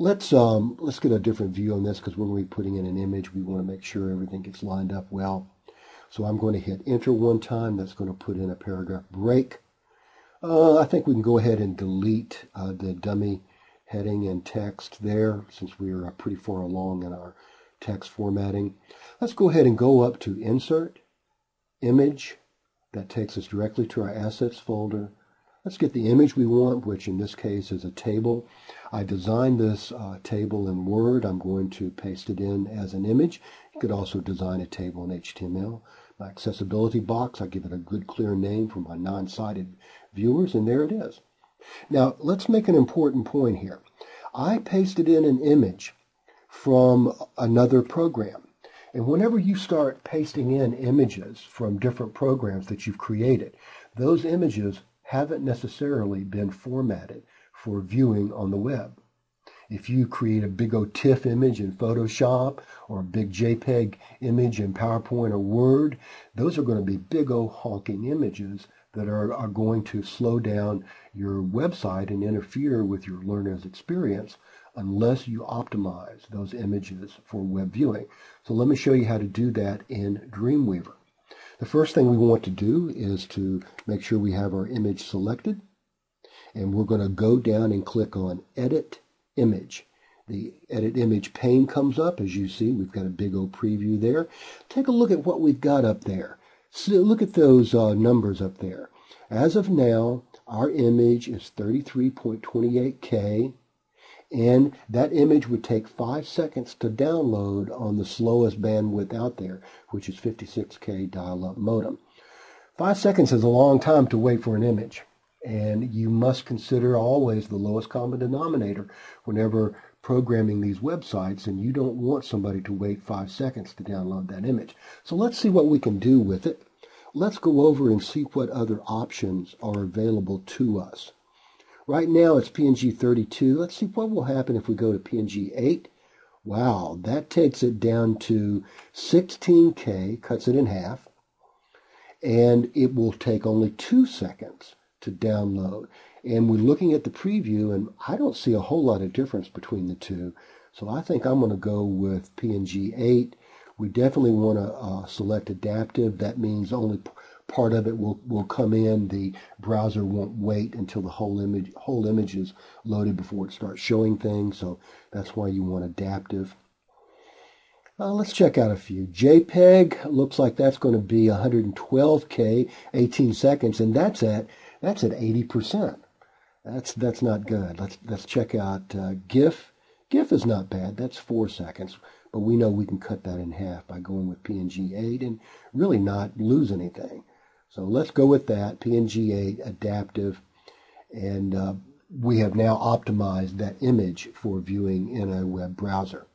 Let's um, let's get a different view on this because when we're going to be putting in an image, we want to make sure everything gets lined up well. So I'm going to hit enter one time. That's going to put in a paragraph break. Uh, I think we can go ahead and delete uh, the dummy heading and text there since we're uh, pretty far along in our text formatting. Let's go ahead and go up to Insert, Image. That takes us directly to our Assets folder. Let's get the image we want, which in this case is a table. I designed this uh, table in Word. I'm going to paste it in as an image. You could also design a table in HTML. My accessibility box, I give it a good clear name for my non-sighted viewers, and there it is. Now, let's make an important point here. I pasted in an image from another program. And whenever you start pasting in images from different programs that you've created, those images haven't necessarily been formatted for viewing on the web. If you create a big old TIFF image in Photoshop or a big JPEG image in PowerPoint or Word, those are going to be big old honking images that are, are going to slow down your website and interfere with your learner's experience unless you optimize those images for web viewing. So let me show you how to do that in Dreamweaver. The first thing we want to do is to make sure we have our image selected. And we're going to go down and click on Edit Image. The Edit Image pane comes up. As you see, we've got a big old preview there. Take a look at what we've got up there. So look at those uh, numbers up there. As of now, our image is 33.28K and that image would take five seconds to download on the slowest bandwidth out there, which is 56K dial-up modem. Five seconds is a long time to wait for an image, and you must consider always the lowest common denominator whenever programming these websites, and you don't want somebody to wait five seconds to download that image. So let's see what we can do with it. Let's go over and see what other options are available to us. Right now it's PNG 32. Let's see what will happen if we go to PNG 8. Wow, that takes it down to 16K, cuts it in half, and it will take only two seconds to download. And we're looking at the preview, and I don't see a whole lot of difference between the two. So I think I'm going to go with PNG 8. We definitely want to uh, select adaptive. That means only part of it will, will come in. The browser won't wait until the whole image whole image is loaded before it starts showing things. So that's why you want adaptive. Uh, let's check out a few. JPEG looks like that's going to be 112k, 18 seconds, and that's at that's at 80%. That's that's not good. Let's let's check out uh, GIF. GIF is not bad. That's four seconds, but we know we can cut that in half by going with PNG 8 and really not lose anything. So let's go with that, PNG8 adaptive. And uh, we have now optimized that image for viewing in a web browser.